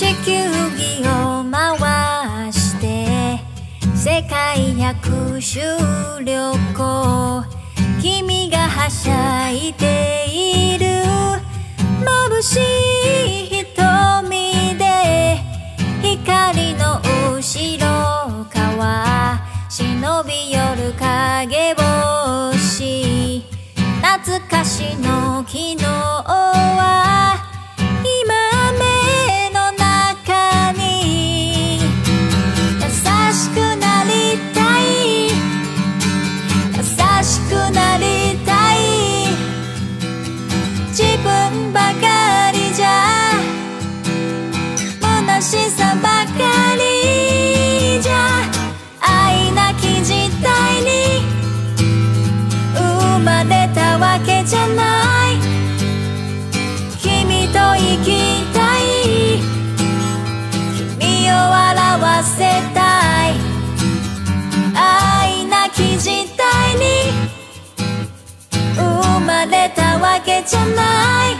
地球儀を回して世界百周旅行君がはしゃいでいる。眩しい瞳で光の後ろ側忍び寄る影星。懐かしの昨日けじゃない。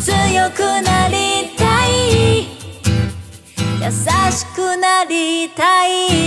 強くなりたい。優しくなりたい。